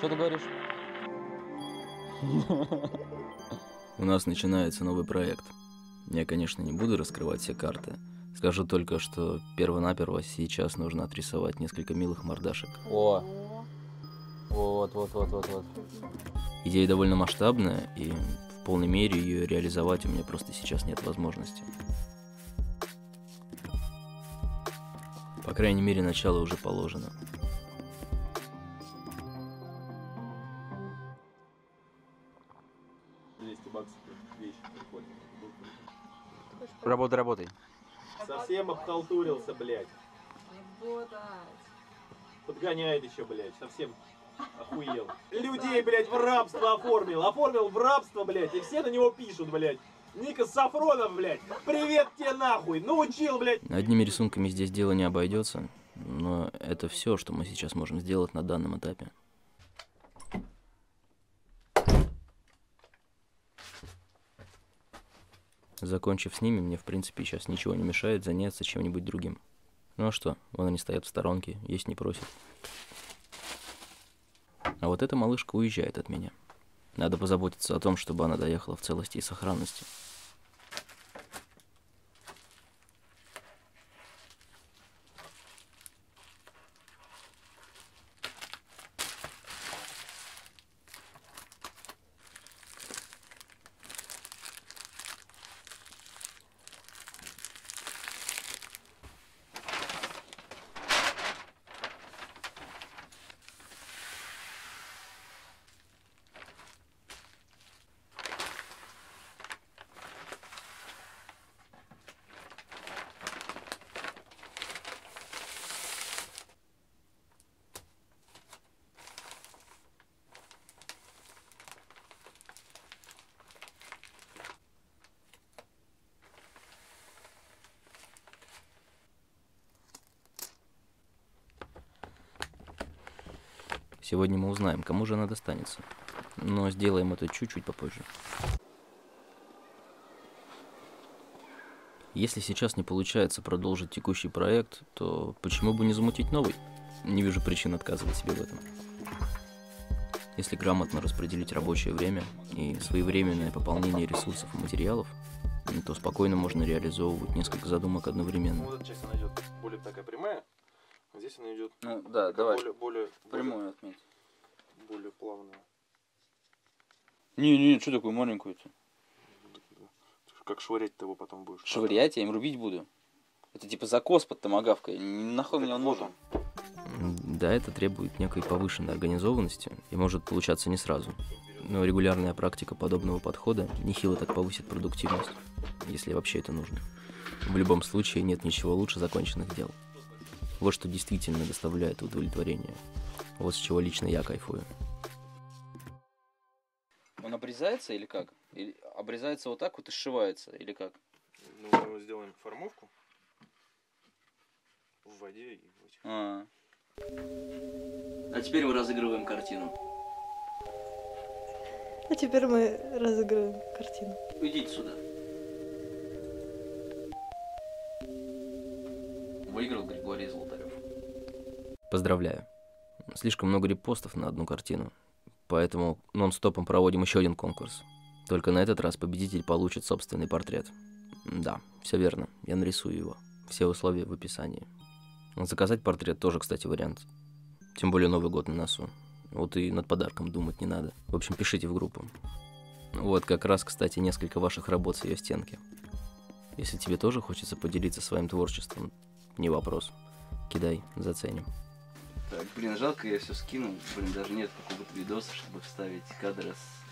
Что ты говоришь? У нас начинается новый проект. Я, конечно, не буду раскрывать все карты. Скажу только, что перво-наперво сейчас нужно отрисовать несколько милых мордашек. О, вот, вот, вот, вот, вот. Идея довольно масштабная, и в полной мере ее реализовать у меня просто сейчас нет возможности. По крайней мере, начало уже положено. Работай, работай. Совсем обхалтурился, блядь. Подгоняет еще, блядь, совсем охуел. Людей, блядь, в рабство оформил. Оформил в рабство, блядь, и все на него пишут, блядь. Ника Сафронов, блядь, привет тебе нахуй, научил, блядь. Одними рисунками здесь дело не обойдется, но это все, что мы сейчас можем сделать на данном этапе. Закончив с ними, мне в принципе сейчас ничего не мешает заняться чем-нибудь другим. Ну а что, вон они стоят в сторонке, есть не просят. А вот эта малышка уезжает от меня. Надо позаботиться о том, чтобы она доехала в целости и сохранности. Сегодня мы узнаем, кому же она достанется. Но сделаем это чуть-чуть попозже. Если сейчас не получается продолжить текущий проект, то почему бы не замутить новый? Не вижу причин отказывать себе в этом. Если грамотно распределить рабочее время и своевременное пополнение ресурсов и материалов, то спокойно можно реализовывать несколько задумок одновременно. Вот эта часть она идет более такая прямая, а здесь она идет Ну да, такая более, более, Прямую отметь. более, более плавная. Не, не, что такое маленькую-то? Как швырять-то его потом будешь? Швырять, я им рубить буду. Это типа закос под томогавкой. Нахуй Так мне он нужен? Да, это требует некой повышенной организованности и может получаться не сразу. Но регулярная практика подобного подхода нехило так повысит продуктивность, если вообще это нужно. В любом случае нет ничего лучше законченных дел. Вот что действительно доставляет удовлетворение. Вот с чего лично я кайфую. Он обрезается или как? Или обрезается вот так вот и сшивается, или как? Ну, мы его сделаем формовку в воде и в этих. А, а теперь мы разыгрываем картину. А теперь мы разыгрываем картину. Идите сюда. Выиграл Григорий Золотарев. Поздравляю. Слишком много репостов на одну картину, поэтому нон-стопом проводим еще один конкурс. Только на этот раз победитель получит собственный портрет. Да, все верно, я нарисую его. Все условия в описании. Заказать портрет тоже, кстати, вариант. Тем более Новый год на носу. Вот и над подарком думать не надо. В общем, пишите в группу. Вот как раз, кстати, несколько ваших работ с ее стенки. Если тебе тоже хочется поделиться своим творчеством, не вопрос. Кидай, заценим. Так, блин, жалко, я все скинул. Блин, даже нет какого-то видоса, чтобы вставить кадры с